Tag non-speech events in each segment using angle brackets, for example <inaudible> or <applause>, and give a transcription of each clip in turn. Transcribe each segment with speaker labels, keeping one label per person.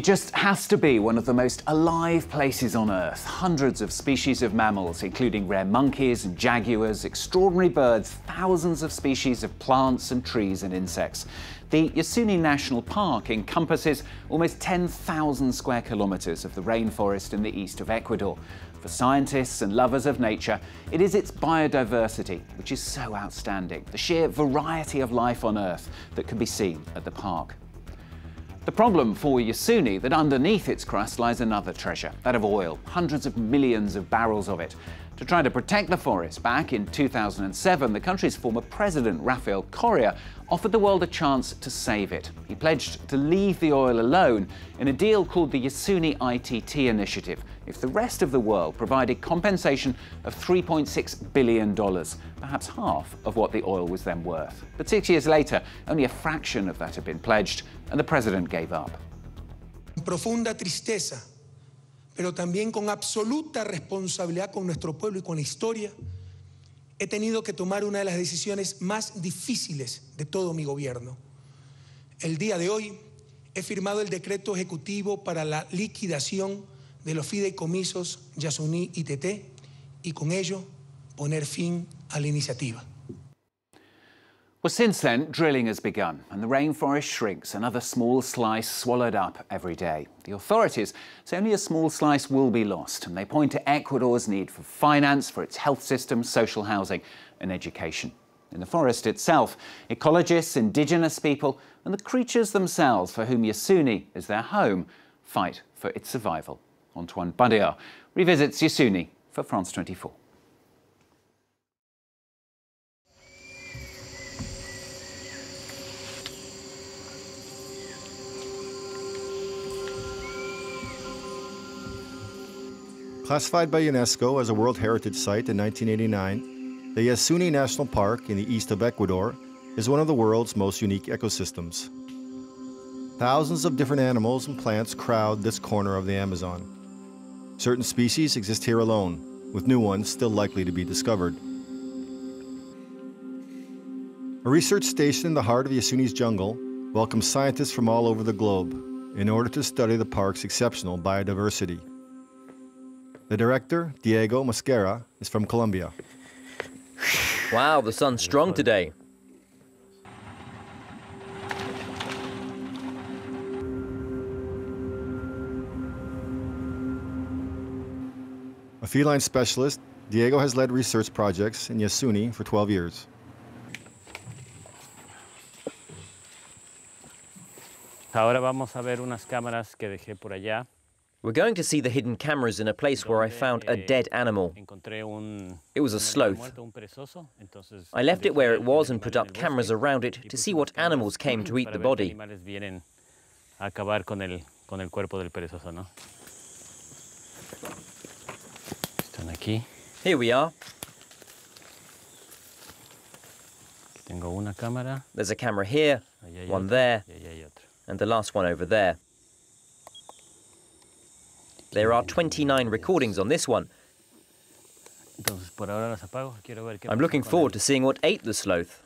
Speaker 1: It just has to be one of the most alive places on Earth. Hundreds of species of mammals, including rare monkeys and jaguars, extraordinary birds, thousands of species of plants and trees and insects. The Yasuni National Park encompasses almost 10,000 square kilometres of the rainforest in the east of Ecuador. For scientists and lovers of nature, it is its biodiversity which is so outstanding, the sheer variety of life on Earth that can be seen at the park. The problem for Yasuni that underneath its crust lies another treasure, that of oil, hundreds of millions of barrels of it. To try to protect the forest, back in 2007, the country's former president, Rafael Correa, offered the world a chance to save it. He pledged to leave the oil alone in a deal called the Yasuni ITT Initiative, if the rest of the world provided compensation of $3.6 billion, perhaps half of what the oil was then worth. But six years later, only a fraction of that had been pledged, and the president gave up.
Speaker 2: Profunda tristeza, pero también con absoluta responsabilidad con nuestro pueblo y con la historia, he tenido que tomar una de las decisiones más difíciles de todo mi gobierno. El día de hoy he firmado el decreto ejecutivo para la liquidación de los fideicomisos Yasuní y TT y con ello poner fin a la iniciativa.
Speaker 1: Well, since then, drilling has begun and the rainforest shrinks, another small slice swallowed up every day. The authorities say only a small slice will be lost, and they point to Ecuador's need for finance for its health system, social housing, and education. In the forest itself, ecologists, indigenous people, and the creatures themselves for whom Yasuni is their home fight for its survival. Antoine Baudéa revisits Yasuni for France 24.
Speaker 3: Classified by UNESCO as a World Heritage Site in 1989, the Yasuni National Park in the east of Ecuador is one of the world's most unique ecosystems. Thousands of different animals and plants crowd this corner of the Amazon. Certain species exist here alone, with new ones still likely to be discovered. A research station in the heart of Yasuni's jungle welcomes scientists from all over the globe in order to study the park's exceptional biodiversity. The director, Diego Mosquera, is from Colombia.
Speaker 4: Wow, the sun's strong today.
Speaker 3: A feline specialist, Diego has led research projects in Yasuni for 12 years.
Speaker 5: Ahora vamos a ver unas cámaras que dejé por allá.
Speaker 4: We're going to see the hidden cameras in a place where I found a dead animal. It was a sloth. I left it where it was and put up cameras around it to see what animals came to <clears throat> eat the body. Here we are. There's a camera here, one there, and the last one over there. There are 29 recordings on this one. I'm looking forward to seeing what ate the sloth.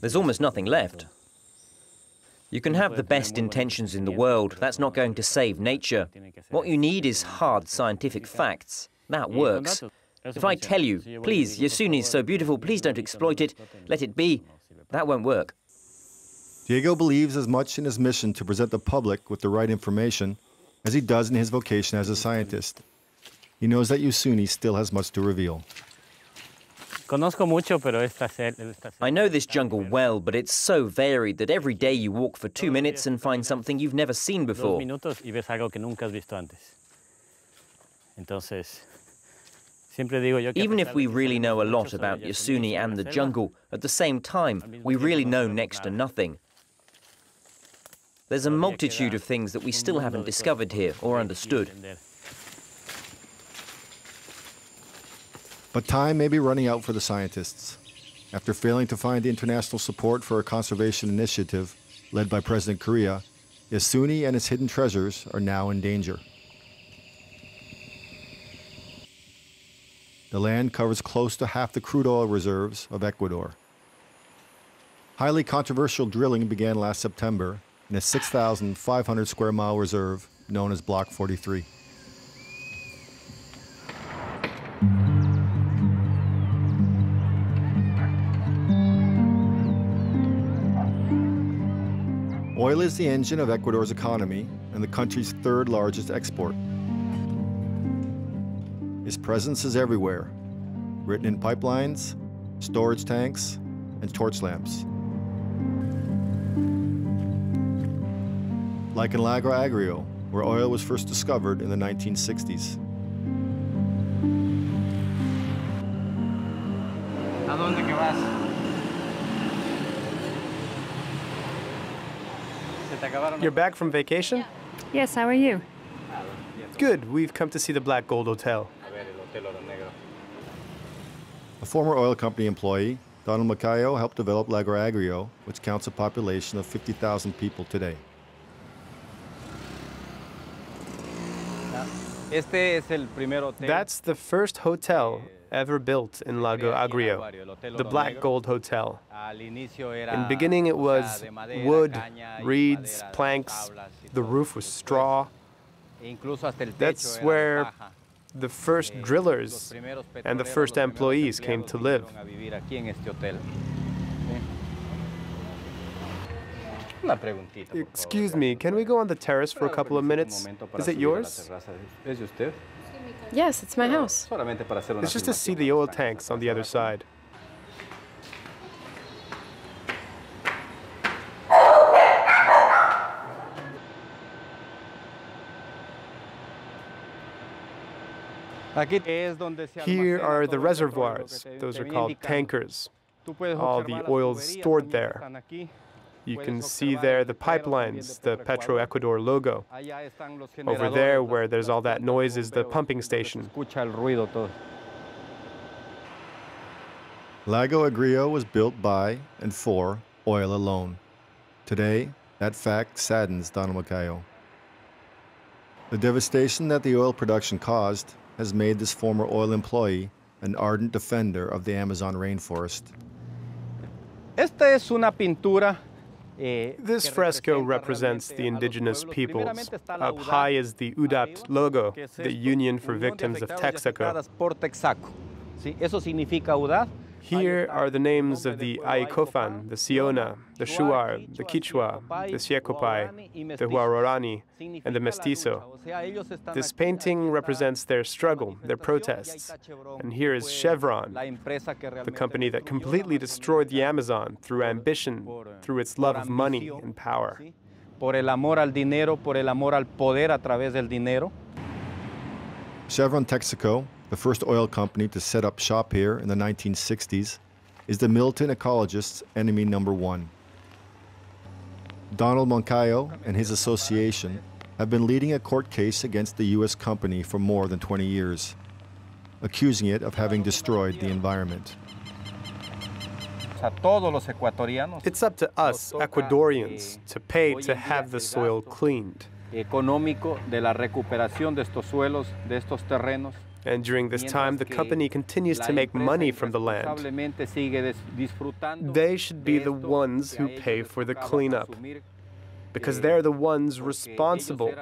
Speaker 4: There's almost nothing left. You can have the best intentions in the world, that's not going to save nature. What you need is hard scientific facts. That works. If I tell you, please, Yasuni is so beautiful, please don't exploit it, let it be, that won't work.
Speaker 3: Diego believes as much in his mission to present the public with the right information as he does in his vocation as a scientist. He knows that Yasuni still has much to reveal.
Speaker 4: I know this jungle well, but it's so varied that every day you walk for two minutes and find something you've never seen before. Even if we really know a lot about Yasuni and the jungle, at the same time, we really know next to nothing. There's a multitude of things that we still haven't discovered here or understood.
Speaker 3: But time may be running out for the scientists. After failing to find international support for a conservation initiative led by President Correa, Yasuni and its hidden treasures are now in danger. The land covers close to half the crude oil reserves of Ecuador. Highly controversial drilling began last September in a 6,500 square mile reserve known as Block 43. Oil is the engine of Ecuador's economy and the country's third largest export. Its presence is everywhere, written in pipelines, storage tanks, and torch lamps. Like in Lago Agrio, where oil was first discovered in the 1960s.
Speaker 5: ¿A dónde que vas? ¿Se te acabaron
Speaker 6: You're back from vacation?
Speaker 7: Yes, how are you?
Speaker 6: Good. We've come to see the Black Gold Hotel.
Speaker 5: A ver, el Hotel Oro Negro.
Speaker 3: A former oil company employee, Donald Moncayo helped develop Lago Agrio, which counts a population of 50,000 people today.
Speaker 5: Este es el primer hotel.
Speaker 6: That's the first hotel ever built in Lago Agrio, the Black Gold Hotel.
Speaker 5: Al inicio era,
Speaker 6: In beginning, it was wood, reeds, planks. The roof was straw.
Speaker 5: incluso hasta el techo
Speaker 6: That's where the first
Speaker 5: Eh,
Speaker 6: drillers and the first employees came to live. Excuse me, can we go on the terrace for a couple of minutes? Is it yours?
Speaker 5: ¿Es de usted?
Speaker 8: Yes, it's my house.
Speaker 5: Solamente para hacer una
Speaker 6: It's just to see the oil tanks on the other side.
Speaker 5: Aquí es donde se
Speaker 6: Here are the
Speaker 5: el petróleo, lo que
Speaker 6: reservoirs. Those are called tankers. All the oil
Speaker 5: is
Speaker 6: stored there.
Speaker 5: Están aquí.
Speaker 6: You can see there the pipelines, the
Speaker 5: Petroecuador
Speaker 6: logo.
Speaker 5: Allá están los
Speaker 6: Over there, where there's all that noise, is the pumping station.
Speaker 5: Escucha el ruido todo.
Speaker 3: Lago Agrio was built by and for oil alone. Today, that fact saddens Donald Moncayo. The devastation that the oil production caused has made this former oil employee an ardent defender of the Amazon rainforest.
Speaker 5: Esta es una pintura. Eh,
Speaker 6: This fresco represents the indigenous peoples.
Speaker 5: Primeramente está la
Speaker 6: Up high is the UDAPT logo, the Union for Victims of Texaco.
Speaker 5: Afectadas por Texaco. ¿Sí? Eso significa UDAP.
Speaker 6: Here are the names of the Aikofan, the Siona, the Shuar, the Quichua, the Siekopai, the Huaorani, and the Mestizo. This painting represents their struggle, their protests. And here is Chevron, the company that completely destroyed the Amazon through ambition, through its love of money and power.
Speaker 5: Por el amor al dinero, por el amor al poder a través del dinero.
Speaker 3: Chevron Texaco, the first oil company to set up shop here in the 1960s, is the militant ecologist's enemy number one. Donald Moncayo and his association have been leading a court case against the U.S. company for more than 20 years, accusing it of having destroyed the environment.
Speaker 5: A todos los ecuatorianos.
Speaker 6: It's up to us, Ecuadorians, to pay to have the soil cleaned.
Speaker 5: Económico de la recuperación de estos suelos, de estos terrenos.
Speaker 6: And during this time, the company continues to make money from the land.
Speaker 5: irresponsablemente sigue des- disfrutando
Speaker 6: They should be the ones who pay for the cleanup, because they're the ones responsible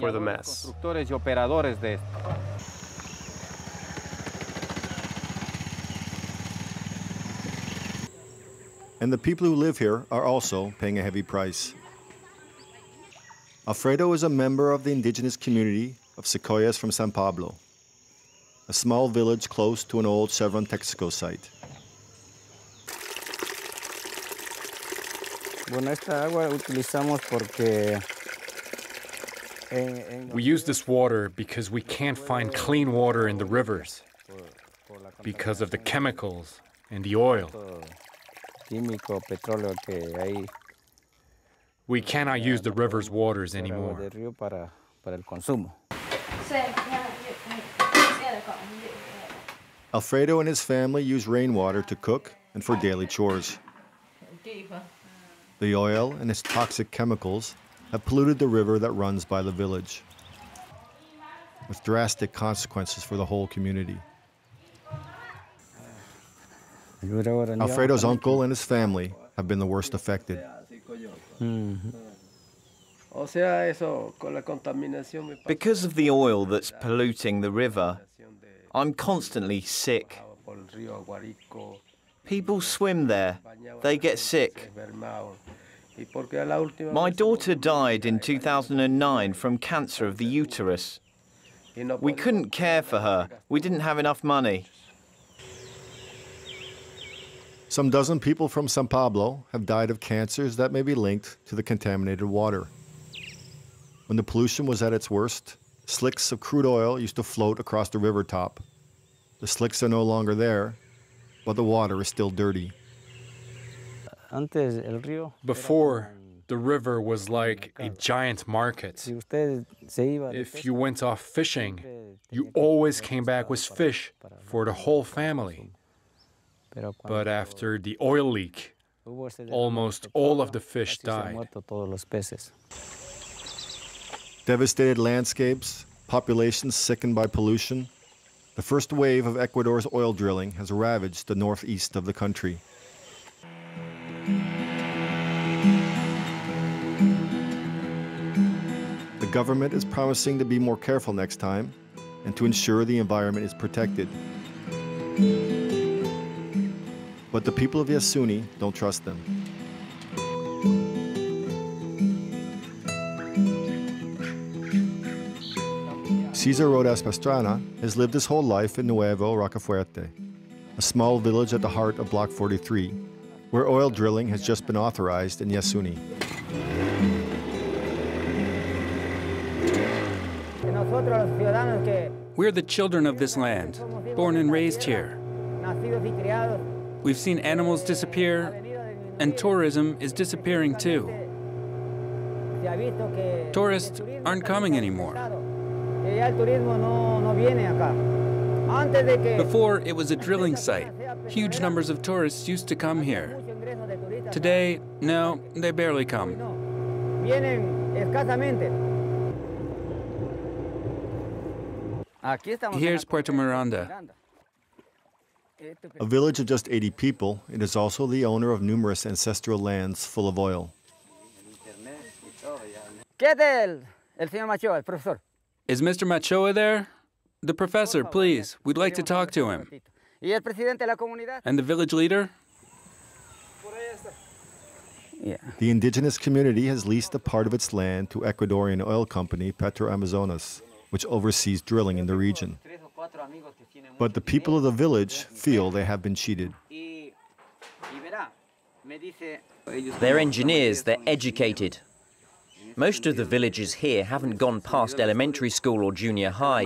Speaker 6: for the mess.
Speaker 5: constructores y operadores de esto.
Speaker 3: And the people who live here are also paying a heavy price. Alfredo is a member of the indigenous community of Secoyas from San Pablo, a small village close to an old Chevron Texaco site.
Speaker 9: Bueno, esta agua utilizamos porque en, en
Speaker 10: We use this water because we can't find clean water in the rivers because of the chemicals and the oil.
Speaker 9: químico, petróleo que hay
Speaker 10: We cannot use the river's waters anymore.
Speaker 3: Alfredo and his family use rainwater to cook and for daily chores. The oil and its toxic chemicals have polluted the river that runs by the village, with drastic consequences for the whole community.
Speaker 9: Y ahora- ahora ya
Speaker 3: Alfredo's uncle and his family have been the worst affected. Hmm.
Speaker 7: Because of the oil that's polluting the river, I'm constantly sick. People swim there, they get sick. My daughter died in 2009 from cancer of the uterus. We couldn't care for her, we didn't have enough money.
Speaker 3: Some dozen people from San Pablo have died of cancers that may be linked to the contaminated water. When the pollution was at its worst, slicks of crude oil used to float across the river top. The slicks are no longer there, but the water is still dirty.
Speaker 10: Before, the river was like a giant market. If you went off fishing, you always came back with fish for the whole family. But after the oil leak, almost all of the fish died.
Speaker 3: Devastated landscapes, populations sickened by pollution. The first wave of Ecuador's oil drilling has ravaged the northeast of the country. The government is promising to be more careful next time and to ensure the environment is protected. But the people of Yasuni don't trust them. Cesar Rodas Pastrana has lived his whole life in Nuevo Rocafuerte, a small village at the heart of Block 43, where oil drilling has just been authorized in Yasuni.
Speaker 11: We're the children of this land, born and raised here. We've seen animals disappear, and tourism is disappearing too. Tourists aren't coming anymore. Before, it was a drilling site. Huge numbers of tourists used to come here. Today, no, they barely come. Here's Puerto Miranda.
Speaker 3: A village of just 80 people, it is also the owner of numerous ancestral lands full of oil.
Speaker 11: Is Mr. Machoa there? The professor, please. We'd like to talk to him. And the village leader?
Speaker 3: Yeah. The indigenous community has leased a part of its land to Ecuadorian oil company Petroamazonas, which oversees drilling in the region. But the people of the village feel they have been cheated.
Speaker 4: They're engineers, they're educated. Most of the villagers here haven't gone past elementary school or junior high.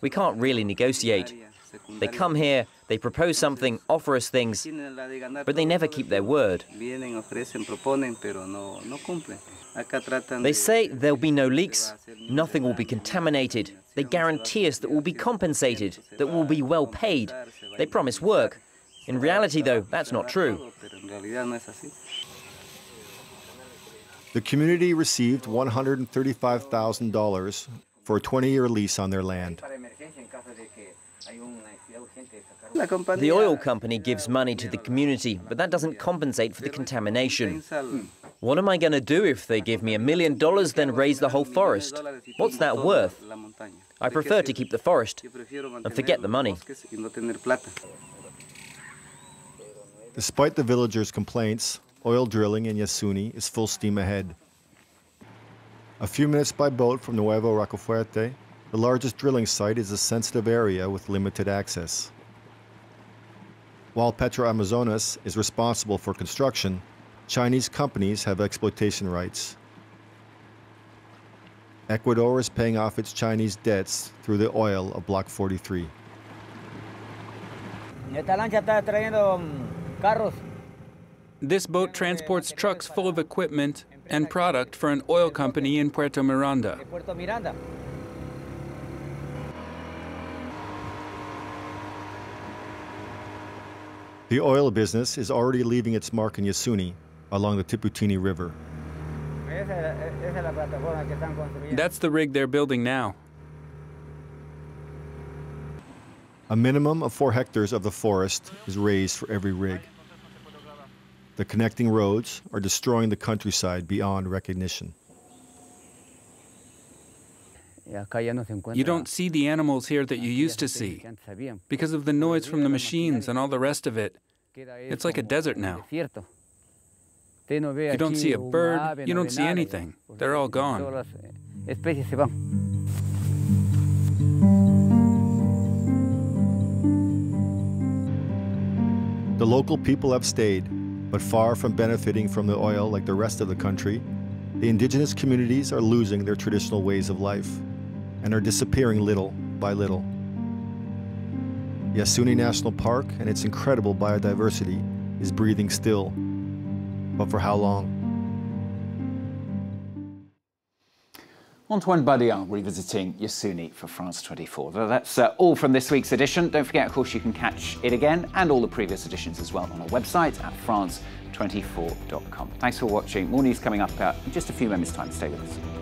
Speaker 4: We can't really negotiate. They come here, they propose something, offer us things, but they never keep their word. They say there'll be no leaks, nothing will be contaminated. They guarantee us that we'll be compensated, that we'll be well paid. They promise work. In reality, though, that's not true.
Speaker 3: The community received $135,000 for a 20 year lease on their land.
Speaker 4: The oil company gives money to the community, but that doesn't compensate for the contamination. What am I going to do if they give me a million dollars, then raise the whole forest? What's that worth? I prefer to keep the forest and forget the money.
Speaker 3: Despite the villagers' complaints, oil drilling in Yasuni is full steam ahead. A few minutes by boat from Nuevo Rocafuerte, the largest drilling site is a sensitive area with limited access. While Petroamazonas is responsible for construction, Chinese companies have exploitation rights. Ecuador is paying off its Chinese debts through the oil of Block 43.
Speaker 11: This boat transports trucks full of equipment and product for an oil company in Puerto Miranda.
Speaker 3: The oil business is already leaving its mark in Yasuni along the Tiputini River.
Speaker 11: That's the rig they're building now.
Speaker 3: A minimum of four hectares of the forest is raised for every rig. The connecting roads are destroying the countryside beyond recognition.
Speaker 11: You don't see the animals here that you used to see. Because of the noise from the machines and all the rest of it, it's like a desert now. You don't see a bird, you don't see anything. They're all gone.
Speaker 3: The local people have stayed, but far from benefiting from the oil like the rest of the country, the indigenous communities are losing their traditional ways of life and are disappearing little by little. Yasuni National Park and its incredible biodiversity is breathing still, but for how long?
Speaker 1: Antoine Badillard revisiting Yasuni for France 24. That's uh, all from this week's edition. Don't forget, of course, you can catch it again and all the previous editions as well on our website at france24.com. Thanks for watching. More news coming up uh, in just a few moments' time. Stay with us.